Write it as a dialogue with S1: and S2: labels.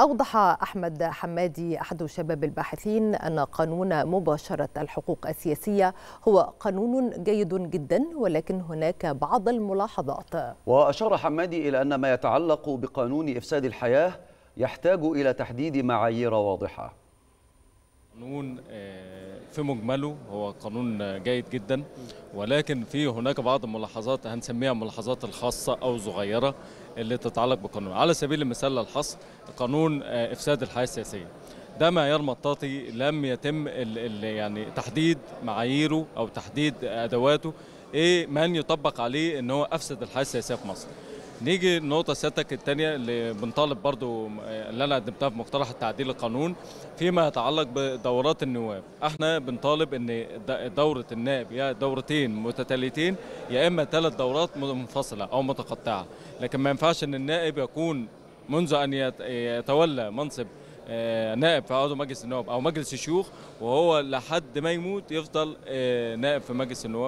S1: أوضح أحمد حمادي أحد شباب الباحثين أن قانون مباشرة الحقوق السياسية هو قانون جيد جدا ولكن هناك بعض الملاحظات.
S2: وأشار حمادي إلى أن ما يتعلق بقانون إفساد الحياة يحتاج إلى تحديد معايير واضحة.
S3: قانون في مجمله هو قانون جيد جدا. ولكن في هناك بعض الملاحظات هنسميها الملاحظات الخاصة أو صغيرة اللي تتعلق بالقانون على سبيل المثال للحصر قانون إفساد الحياة السياسية. ده معيار مطاطي لم يتم ال ال يعني تحديد معاييره أو تحديد أدواته. إيه من يطبق عليه إن هو أفسد الحياة السياسية في مصر؟ نيجي النقطة سيادتك الثانية اللي بنطالب برضو اللي أنا قدمتها في مقترح التعديل القانون فيما يتعلق بدورات النواب. إحنا بنطالب إن دورة النائب يا دورتين متتاليتين يا إما ثلاث دورات منفصلة أو متقطعة. لكن ما ينفعش إن النائب يكون منذ أن يتولى منصب نائب في عضو مجلس النواب أو مجلس الشيوخ وهو لحد ما يموت يفضل نائب في مجلس النواب.